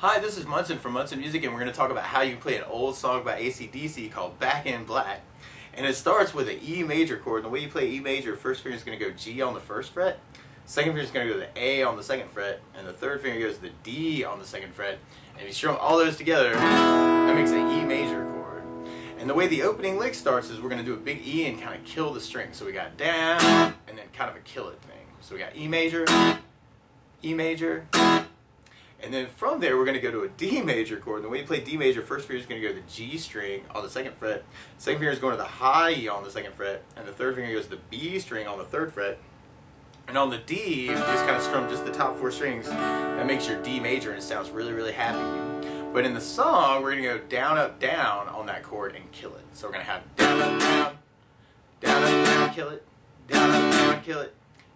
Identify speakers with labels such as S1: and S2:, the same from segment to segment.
S1: Hi, this is Munson from Munson Music, and we're going to talk about how you play an old song by ACDC called Back in Black. And it starts with an E major chord. And the way you play E major, first finger is going to go G on the first fret, second finger is going to go the A on the second fret, and the third finger goes the D on the second fret. And if you strum all those together, that makes an E major chord. And the way the opening lick starts is we're going to do a big E and kind of kill the string. So we got down, and then kind of a kill it thing. So we got E major, E major, and then from there, we're going to go to a D major chord. And the way you play D major, first finger is going to go to the G string on the second fret. Second finger is going to the high E on the second fret. And the third finger goes to the B string on the third fret. And on the D, you just kind of strum just the top four strings. That makes your D major and it sounds really, really happy. But in the song, we're going to go down, up, down on that chord and kill it. So we're going to have down, up, down, down, up, down, kill it, down, up, down, kill it.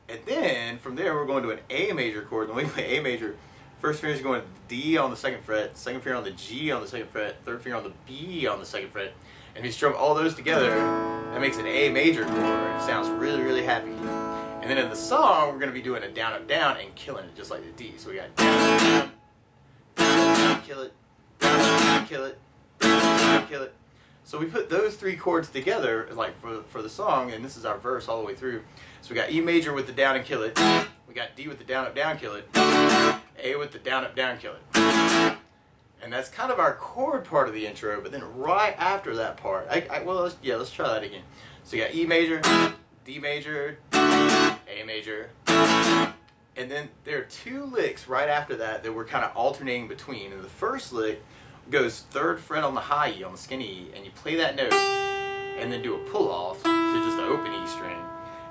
S1: And then from there, we're going to an A major chord. And when we play A major, First finger is going to D on the second fret, second finger on the G on the second fret, third finger on the B on the second fret. And if you strum all those together, that makes an A major chord. It sounds really, really happy. And then in the song, we're going to be doing a down, up, down, and killing it just like the D. So we got down, down, down, down, kill it, down, kill it, down, down, kill it. So we put those three chords together, like for, for the song, and this is our verse all the way through. So we got E major with the down and kill it. We got D with the down, up, down, kill it. A with the down, up, down, kill it. And that's kind of our chord part of the intro, but then right after that part, I, I, well, let's, yeah, let's try that again. So you got E major, D major, A major, and then there are two licks right after that that we're kind of alternating between. And the first lick goes third fret on the high E, on the skinny E, and you play that note, and then do a pull off to just the open E string.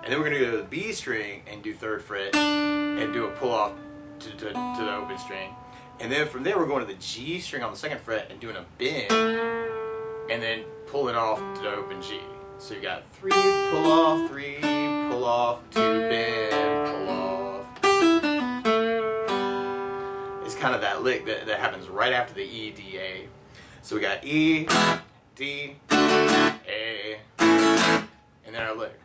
S1: And then we're to go to the B string and do third fret and do a pull off to, to, to, the open string. And then from there we're going to the G string on the second fret and doing a bend and then pulling off to the open G. So you got three pull off, three pull off, two bend, pull off. It's kind of that lick that, that happens right after the E, D, A. So we got E, D, A, and then our lick.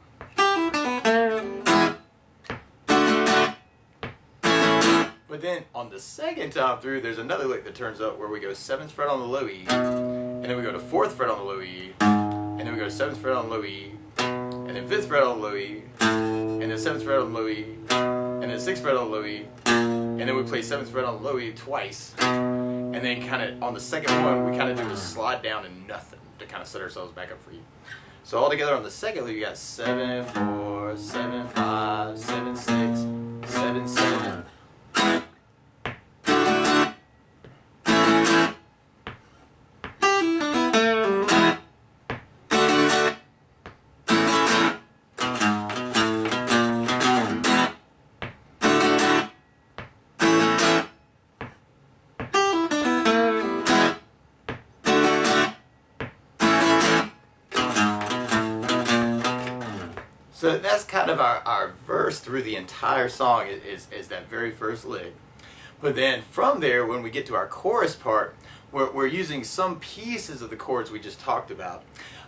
S1: But then on the second time through, there's another lick that turns up where we go 7th fret on the low E, and then we go to 4th fret on the low E, and then we go 7th fret on low E, and then 5th fret on low E, and then 7th fret on low E, and then 6th fret on low E, and then we play 7th fret on low E twice, and then kind of on the second one, we kind of do a slide down and nothing to kind of set ourselves back up for you. So all together on the second loop, you got 7, 4, 7, 5, So that's kind of our, our verse through the entire song is, is, that very first lick. But then from there, when we get to our chorus part, we're, we're using some pieces of the chords we just talked about.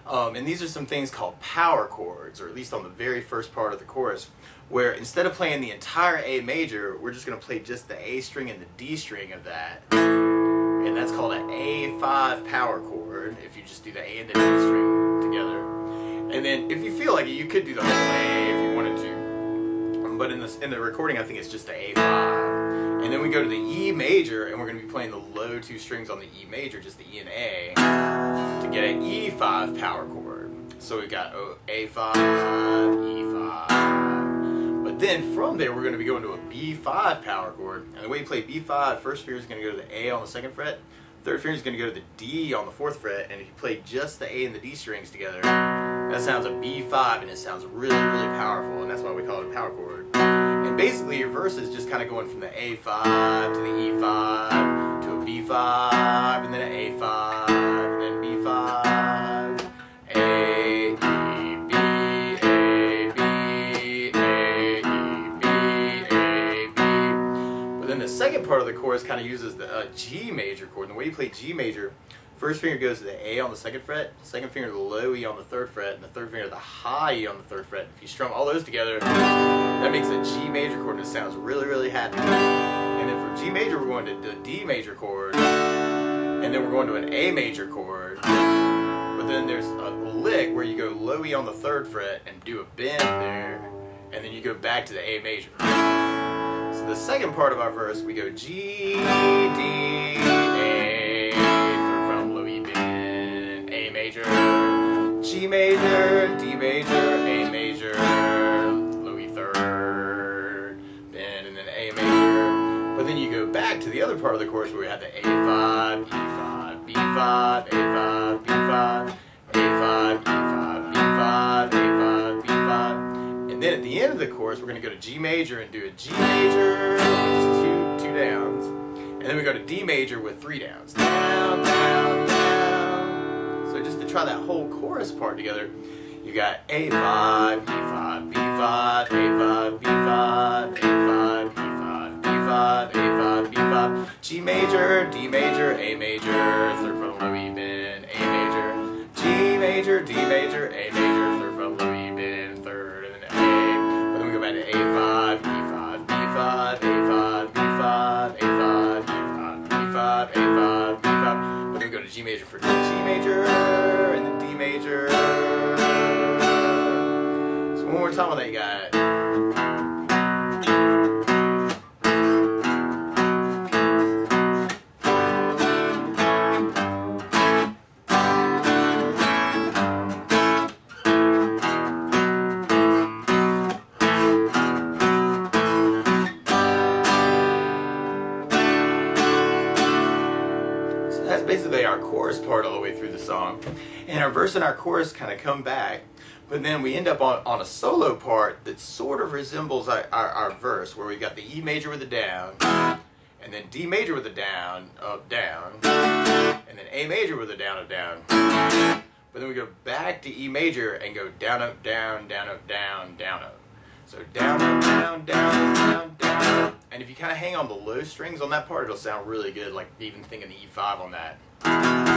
S1: Um, and these are some things called power chords, or at least on the very first part of the chorus, where instead of playing the entire A major, we're just going to play just the A string and the D string of that. And that's called an A5 power chord, if you just do the A and the D string together. And then if you feel like it, you could do the whole A if you wanted to. But in the, in the recording, I think it's just the A5. And then we go to the E major, and we're going to be playing the low two strings on the E major, just the E and A, to get an E5 power chord. So we've got A5, E5. But then from there, we're going to be going to a B5 power chord. And the way you play B5, first finger is going to go to the A on the second fret, third finger is going to go to the D on the fourth fret, and if you play just the A and the D strings together, that sounds a B5 and it sounds really, really powerful, and that's why we call it a power chord. And basically, your verse is just kind of going from the A5 to the E5 to a B5, and then an A5, and then B5, A, E, B, A, B, A, E, B, A, B. But then the second part of the chorus kind of uses the uh, G major chord. And the way you play G major, First finger goes to the A on the second fret, second finger to the low E on the third fret, and the third finger to the high E on the third fret. If you strum all those together, that makes a G major chord and it sounds really, really happy. and then from G major we're going to the D major chord, and then we're going to an A major chord. But then there's a lick where you go low E on the third fret and do a bend there, and then you go back to the A major. So the second part of our verse, we go G, D, G major, D major, A major, E third, bend, and then A major. But then you go back to the other part of the chorus where we have the A5, E5, B5, A5, B5, A5, E5, B5, A5, B5. And then at the end of the chorus, we're going to go to G major and do a G major, which is two, two downs. And then we go to D major with three downs. Down, down, try that whole chorus part together, you got A5, E5, B5, A5, B5, A5, E5, B5, A5, B5, G major, D major, A major, third from low E bend, A major, G major, D major, A major, third from low E bend, third, and then A. But then we go back to A5, G major for G major, and then D major. So one more time on that, you got. Chorus part all the way through the song. And our verse and our chorus kind of come back, but then we end up on, on a solo part that sort of resembles our, our, our verse, where we got the E major with a down, and then D major with a down, up, down, and then A major with a down, up, down. But then we go back to E major and go down, up, down, down, up, down, down, up. So down, up, down, down, down, down, up. And if you kind of hang on the low strings on that part, it'll sound really good, like even thinking the E5 on that.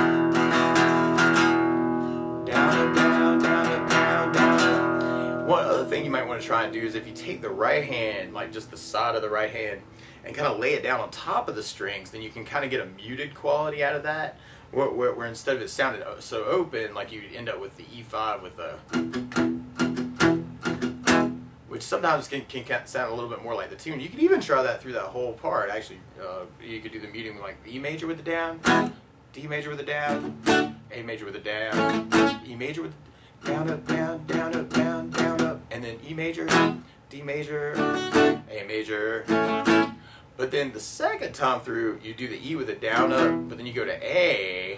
S1: Thing you might want to try and do is if you take the right hand, like just the side of the right hand, and kind of lay it down on top of the strings, then you can kind of get a muted quality out of that. Where, where, where instead of it sounded so open, like you'd end up with the E5 with the which sometimes can, can sound a little bit more like the tune. You can even try that through that whole part. Actually, uh, you could do the muting like E major with the down, D major with the down, A major with the down, E major with down up down down up down down and then E major, D major, A major. But then the second time through, you do the E with a down up, but then you go to A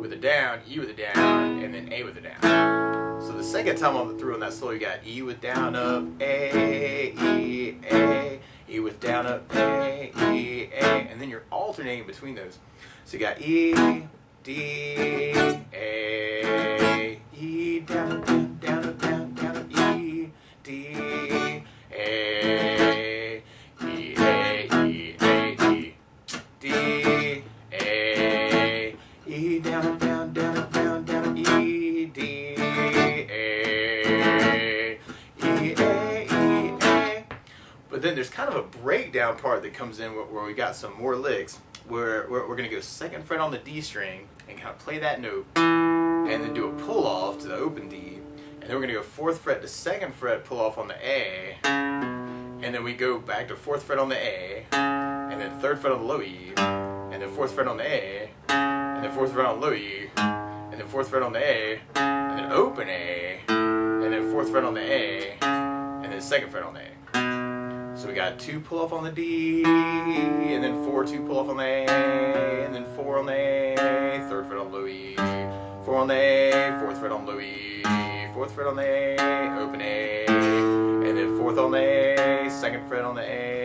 S1: with a down, E with a down, and then A with a down. So the second time on the through on that slow, you got E with down up, A, E, A, E with down up, A, E, A, and then you're alternating between those. So you got E, D, A, E, down down, that comes in where, where we got some more licks where, where we're going to go second fret on the D string and kind of play that note and then do a pull off to the open D. And then we're going to go fourth fret to second fret, pull off on the A. And then we go back to fourth fret on the A, and then third fret on the low E, and then fourth fret on the A, and then fourth fret on low E, and then fourth fret on the A, and then open A, and then fourth fret on the A, and then second fret on the A. So we got two pull off on the D, and then four two pull off on the A, and then four on the A, third fret on low E, four on the A, fourth fret on low E, fourth fret on the A, open A, and then fourth on the A, second fret on the A.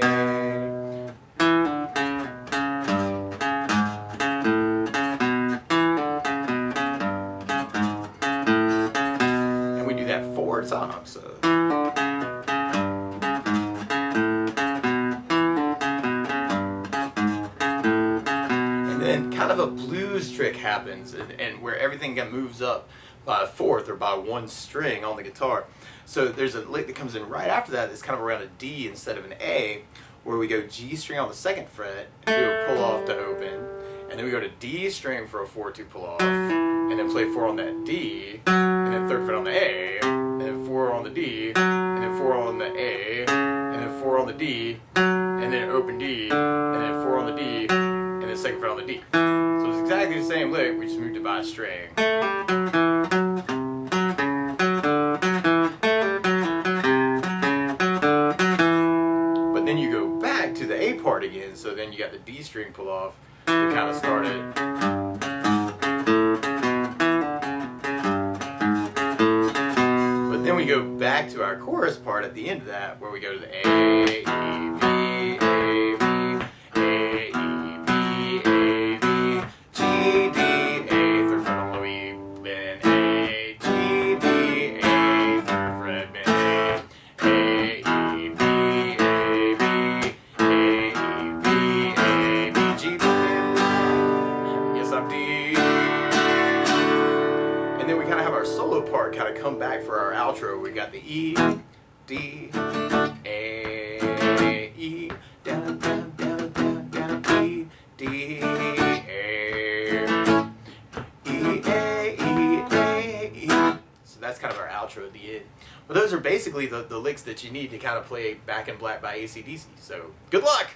S1: And we do that four times. So. Blues trick happens, and, and where everything moves up by a fourth or by one string on the guitar. So there's a lick that comes in right after that that's kind of around a D instead of an A, where we go G string on the second fret and do a pull off to open, and then we go to D string for a 4 2 pull off, and then play 4 on that D, and then third fret on the A, and then 4 on the D, and then 4 on the A, and then 4 on the D, and then open D, and then 4 on the D, then second fret on the D. So it's exactly the same lick, we just moved it by a string. But then you go back to the A part again, so then you got the D string pull off to kind of start it. But then we go back to our chorus part at the end of that, where we go to the A, E, B, We got the E, D, A, E, down, down, down, down, down, E, D, A, E, A, E, A, E. So that's kind of our outro at the end. But those are basically the, the licks that you need to kind of play Back in Black by ACDC. So good luck!